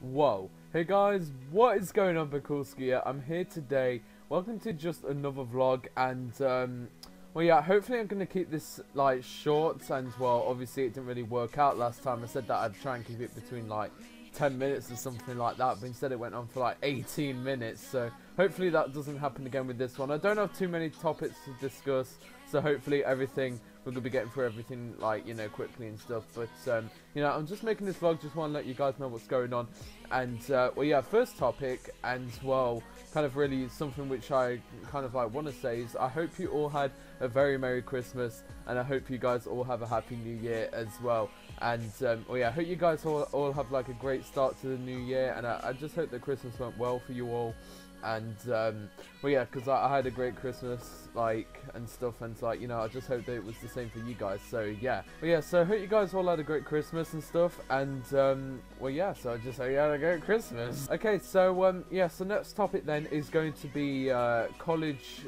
Whoa. Hey guys, what is going on, Bencoolski? I'm here today. Welcome to just another vlog, and um, well, yeah, hopefully I'm gonna keep this like short. And well, obviously it didn't really work out last time. I said that I'd try and keep it between like 10 minutes or something like that, but instead it went on for like 18 minutes. So hopefully that doesn't happen again with this one. I don't have too many topics to discuss, so hopefully everything we're gonna be getting through everything like you know quickly and stuff. But um, you know, I'm just making this vlog, just want to let you guys know what's going on. And uh, well, yeah, first topic, and well, kind of really something which I kind of like want to say is I hope you all had a very merry Christmas, and I hope you guys all have a happy New Year as well. And um, well, yeah, I hope you guys all all have like a great start to the new year, and I, I just hope that Christmas went well for you all. And um, well yeah because I, I, had a great christmas like and stuff and like you know i just hope that it was the same for you guys. So yeah. But yeah so I hope you guys all had a great christmas and stuff and um, well yeah so i just hope you had a great christmas. Okay so um, yeah so next topic then is going to be uh, college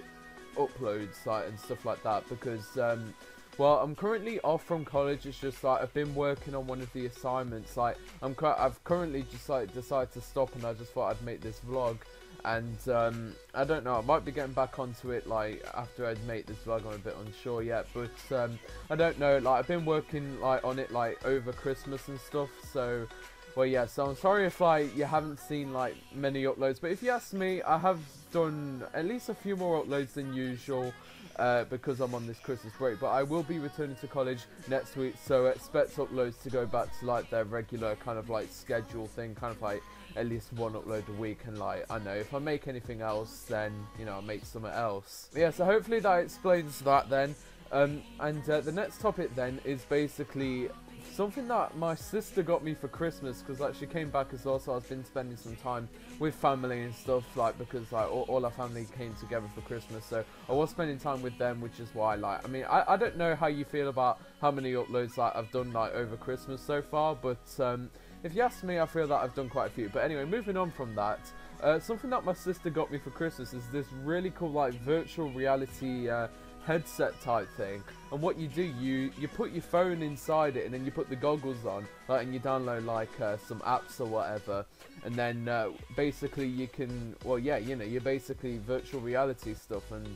uploads site and stuff like that because um, well, I'm currently off from college. It's just like I've been working on one of the assignments. Like I'm, I've currently just like decided to stop, and I just thought I'd make this vlog and um, I don't know, I might be getting back onto it like after I'd made this vlog, I'm a bit unsure yet, but um, I don't know, like I've been working like on it like over Christmas and stuff, so well yeah, so I'm sorry if like you haven't seen like many uploads, but if you ask me, I have done at least a few more uploads than usual, uh, because I'm on this Christmas break. But I will be returning to college next week, so expect uploads to go back to like their regular kind of like schedule thing, kind of like at least one upload a week. And like I know if I make anything else, then you know I'll make something else. Yeah, so hopefully that explains that then. Um, and uh, the next topic then is basically something that my sister got me for Christmas because like she came back as well so I've been spending some time with family and stuff like because like all, all, our family came together for Christmas. So I was spending time with them which is why like I mean I, I don't know how you feel about how many uploads like I've done like over Christmas so far but um, if you ask me I feel that I've done quite a few. But anyway moving on from that uh, something that my sister got me for Christmas is this really cool like virtual reality uh, headset type thing. And what you do, you you put your phone inside it, and then you put the goggles on, like, and you download like uh, some apps or whatever, and then uh, basically you can, well, yeah, you know, you're basically virtual reality stuff, and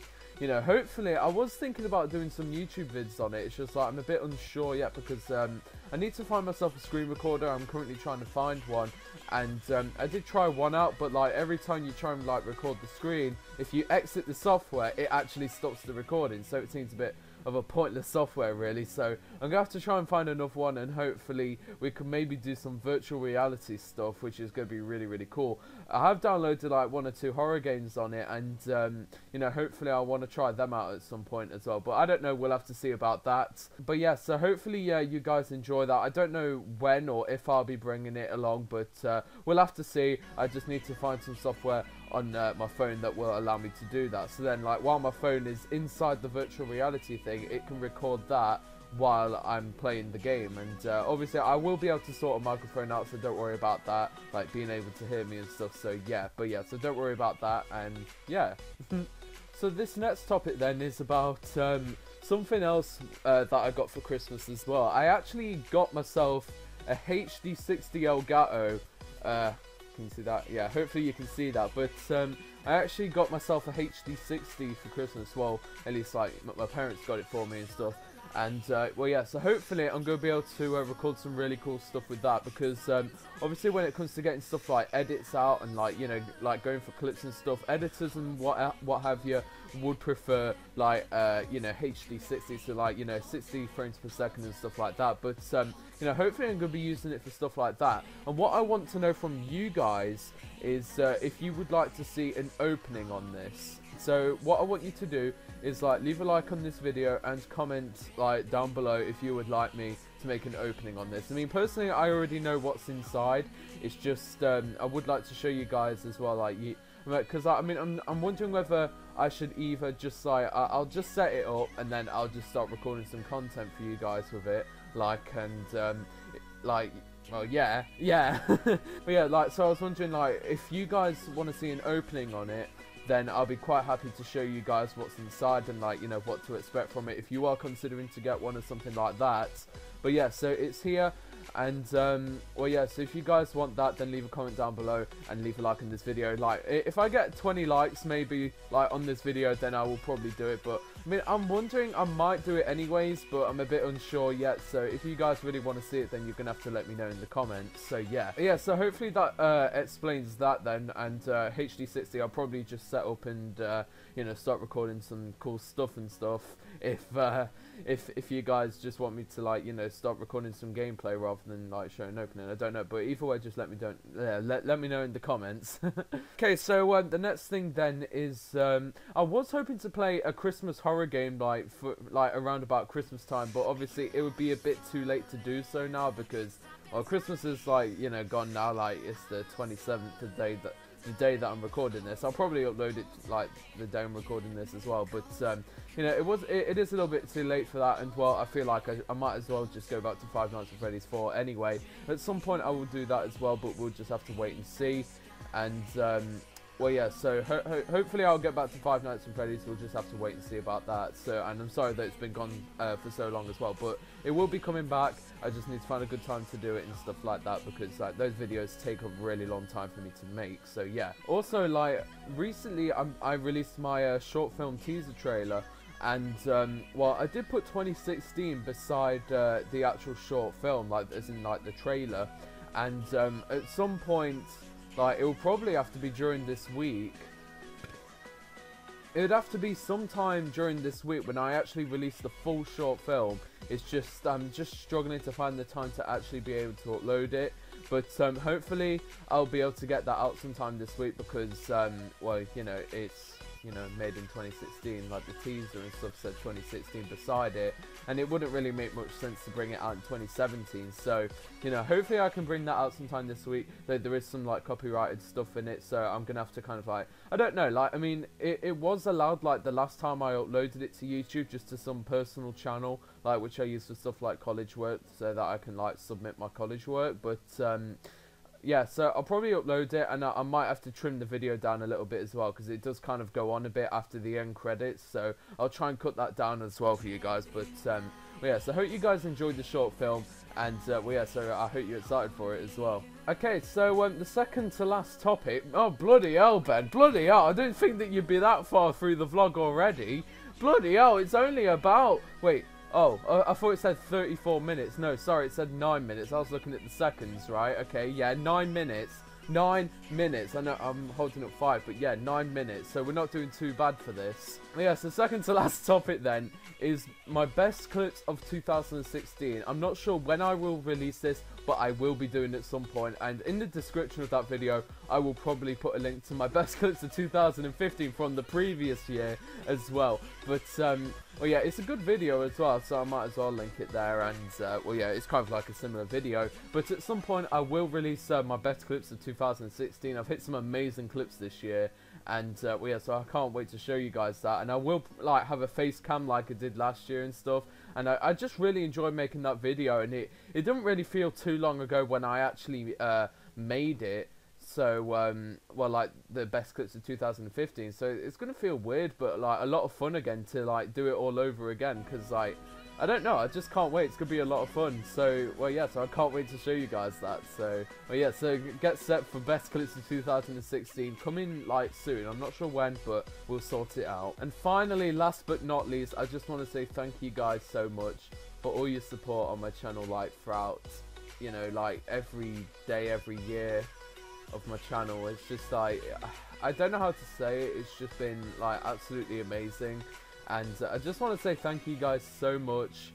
you know, hopefully, I was thinking about doing some YouTube vids on it. It's just like I'm a bit unsure yet because um, I need to find myself a screen recorder. I'm currently trying to find one, and um, I did try one out, but like every time you try and like record the screen, if you exit the software, it actually stops the recording. So it seems a bit of a pointless software really. So I'm gonna have to try and find another one and hopefully we can maybe do some virtual reality stuff which is gonna be really really cool. I have downloaded like one or two horror games on it and um, you know hopefully I want to try them out at some point as well but I don't know. We'll have to see about that. But yeah so hopefully yeah you guys enjoy that. I don't know when or if I'll be bringing it along but uh, we'll have to see. I just need to find some software on uh, my phone that will allow me to do that. So then, like, while my phone is inside the virtual reality thing, it can record that while I'm playing the game. And uh, obviously, I will be able to sort a microphone out, so don't worry about that, like being able to hear me and stuff. So yeah, but yeah, so don't worry about that. And yeah. so this next topic then is about um, something else uh, that I got for Christmas as well. I actually got myself a HD60 Elgato. Can see that? Yeah, hopefully you can see that. But um, I actually got myself a HD60 for Christmas. Well, at least like my parents got it for me and stuff. And uh, well, yeah. So hopefully I'm going to be able to uh, record some really cool stuff with that because um, obviously when it comes to getting stuff like edits out and like you know like going for clips and stuff, editors and what what have you would prefer like uh, you know HD 60 so like you know 60 frames per second and stuff like that. But um, you know hopefully I'm going to be using it for stuff like that. And what I want to know from you guys is uh, if you would like to see an opening on this. So what I want you to do is like leave a like on this video and comment like down below if you would like me to make an opening on this. I mean personally I already know what's inside. It's just um, I would like to show you guys as well like you because I mean I'm, I'm wondering whether I should either just like I'll just set it up and then I'll just start recording some content for you guys with it like and um, like well yeah yeah but yeah like so I was wondering like if you guys want to see an opening on it then I'll be quite happy to show you guys what's inside and like you know what to expect from it if you are considering to get one or something like that but yeah so it's here And um, well, yeah. So if you guys want that, then leave a comment down below and leave a like on this video. Like, if I get 20 likes, maybe like on this video, then I will probably do it. But I mean, I'm wondering, I might do it anyways, but I'm a bit unsure yet. So if you guys really want to see it, then you're gonna have to let me know in the comments. So yeah, yeah. So hopefully that uh, explains that then. And uh, HD60, I'll probably just set up and uh, you know start recording some cool stuff and stuff. If uh, if if you guys just want me to like you know start recording some gameplay rather than like showing opening, I don't know. But either way, just let me don't let let me know in the comments. okay, so uh, the next thing then is um, I was hoping to play a Christmas horror game like for like around about Christmas time, but obviously it would be a bit too late to do so now because well Christmas is like you know gone now. Like it's the 27th, the day that the day that I'm recording this. I'll probably upload it like the day I'm recording this as well. But um, you know, it was it, it is a little bit too late for that, and well, I feel like I, I, might as well just go back to Five Nights at Freddy's 4 anyway. At some point, I will do that as well, but we'll just have to wait and see. And um, well, yeah, so ho ho hopefully I'll get back to Five Nights at Freddy's. We'll just have to wait and see about that. So, and I'm sorry that it's been gone uh, for so long as well, but it will be coming back. I just need to find a good time to do it and stuff like that because like those videos take a really long time for me to make. So yeah. Also, like recently, I'm, i released my uh, short film teaser trailer. And um, well, I did put 2016 beside uh, the actual short film, like as in like the trailer. And um, at some point, like, it will probably have to be during this week. It would have to be sometime during this week when I actually release the full short film. It's just, I'm just struggling to find the time to actually be able to upload it. But um, hopefully I'll be able to get that out sometime this week because, um, well, you know, it's you know, made in 2016, like the teaser and stuff said 2016 beside it, and it wouldn't really make much sense to bring it out in 2017. So, you know, hopefully I can bring that out sometime this week. Though there is some like copyrighted stuff in it, so I'm gonna have to kind of like, I don't know, like I mean, it, it was allowed like the last time I uploaded it to YouTube, just to some personal channel, like which I use for stuff like college work, so that I can like submit my college work, but. um yeah, so I'll probably upload it, and I, I, might have to trim the video down a little bit as well, because it does kind of go on a bit after the end credits, so I'll try and cut that down as well for you guys, but, um, well, yeah, so I hope you guys enjoyed the short film, and, uh, well, yeah, so I hope you're excited for it as well. Okay, so, um, the second to last topic, oh, bloody hell, Ben, bloody hell, I didn't think that you'd be that far through the vlog already, bloody hell, it's only about, wait, Oh, I thought it said 34 minutes. No, sorry, it said 9 minutes. I was looking at the seconds, right? Okay, yeah, 9 minutes. 9 minutes. I know I'm holding up 5, but yeah, 9 minutes. So we're not doing too bad for this. Yeah, so second to last topic then is my best clips of 2016. I'm not sure when I will release this, but I will be doing it at some point. And in the description of that video, I will probably put a link to my best clips of 2015 from the previous year as well. But, um, well, yeah, it's a good video as well, so I might as well link it there. And, uh, well, yeah, it's kind of like a similar video. But at some point, I will release uh, my best clips of 2016. I've hit some amazing clips this year and uh, well, yeah, so I can't wait to show you guys that. And I will like have a face cam like I did last year and stuff. And I, I just really enjoyed making that video, and it it didn't really feel too long ago when I actually uh, made it. So um, well, like the best clips of 2015. So it's gonna feel weird, but like a lot of fun again to like do it all over again, because like I don't know. I just can't wait. It's gonna be a lot of fun. So, well, yeah. So I can't wait to show you guys that. So, well, yeah. So get set for best clips of 2016 coming like soon. I'm not sure when, but we'll sort it out. And finally, last but not least, I just want to say thank you guys so much for all your support on my channel, like throughout, you know, like every day, every year of my channel. It's just like I don't know how to say it. It's just been like absolutely amazing. And uh, I just want to say thank you guys so much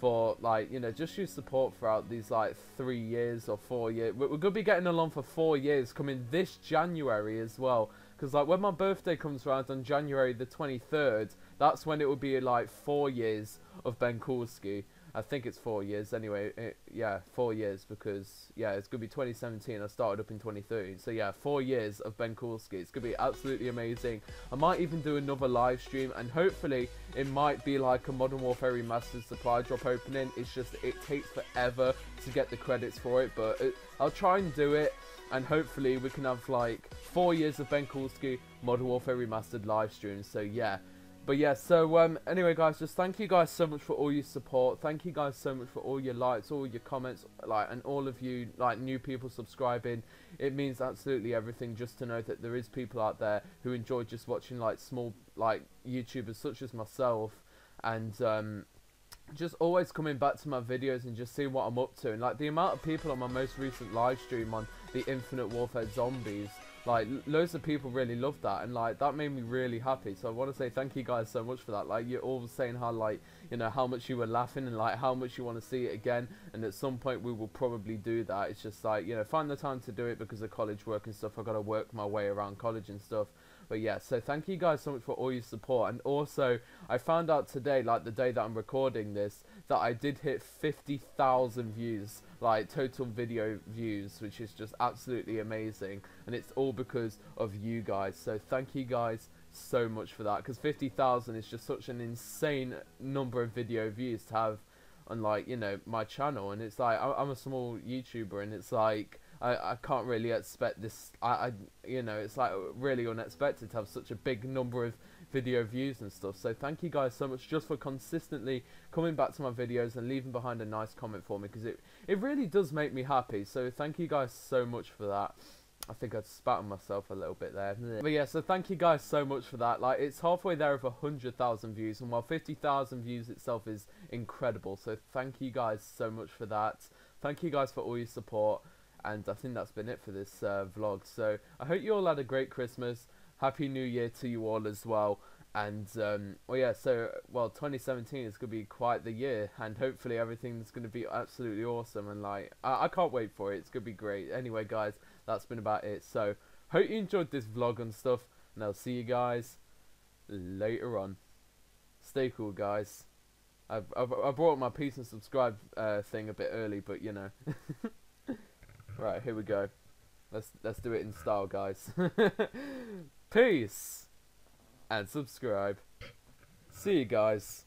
for like you know just your support throughout these like three years or four years. We're, gonna be getting along for four years coming this January as well. Because like when my birthday comes around on January the 23rd, that's when it will be like four years of Bencoolski. I think it's four years anyway. It, yeah, four years because yeah, it's gonna be 2017. I started up in 2013, so yeah, four years of Bencoolski. It's gonna be absolutely amazing. I might even do another live stream, and hopefully it might be like a Modern Warfare Remastered supply drop opening. It's just it takes forever to get the credits for it, but it, I'll try and do it, and hopefully we can have like four years of Bencoolski Modern Warfare Remastered live streams. So yeah But yeah, so um, anyway, guys, just thank you guys so much for all your support. Thank you guys so much for all your likes, all your comments, like, and all of you like new people subscribing. It means absolutely everything just to know that there is people out there who enjoy just watching like small like YouTubers such as myself, and um, just always coming back to my videos and just seeing what I'm up to. And like the amount of people on my most recent live stream on the Infinite Warfare Zombies like loads of people really loved that. And like that made me really happy. So i want to say thank you guys so much for that. Like you're all saying how like you know how much you were laughing and like how much you want to see it again. And at some point we will probably do that. It's just like you know find the time to do it because of college work and stuff. I got to work my way around college and stuff but yeah, so thank you guys so much for all your support. And also, I found out today, like the day that I'm recording this, that I did hit 50,000 views, like total video views, which is just absolutely amazing. And it's all because of you guys. So thank you guys so much for that. Because 50,000 is just such an insane number of video views to have on, like, you know, my channel. And it's like, I'm a small YouTuber, and it's like I, I can't really expect this. I, I, you know, it's like really unexpected to have such a big number of video views and stuff. So thank you guys so much just for consistently coming back to my videos and leaving behind a nice comment for me because it it really does make me happy. So thank you guys so much for that. I think I'd spat on myself a little bit there. But yeah, so thank you guys so much for that. Like, it's halfway there of 100,000 views, and while 50,000 views itself is incredible, so thank you guys so much for that. Thank you guys for all your support and I think that's been it for this uh, vlog. So I hope you all had a great Christmas. Happy New Year to you all as well. And um, well, yeah. So well, 2017 is gonna be quite the year, and hopefully everything's gonna be absolutely awesome. And like, I, I can't wait for it. It's gonna be great. Anyway, guys, that's been about it. So hope you enjoyed this vlog and stuff, and I'll see you guys later on. Stay cool, guys. I've, I've, I brought my peace and subscribe uh, thing a bit early, but you know. Right, here we go. Let's let's do it in style, guys. Peace and subscribe. See you guys.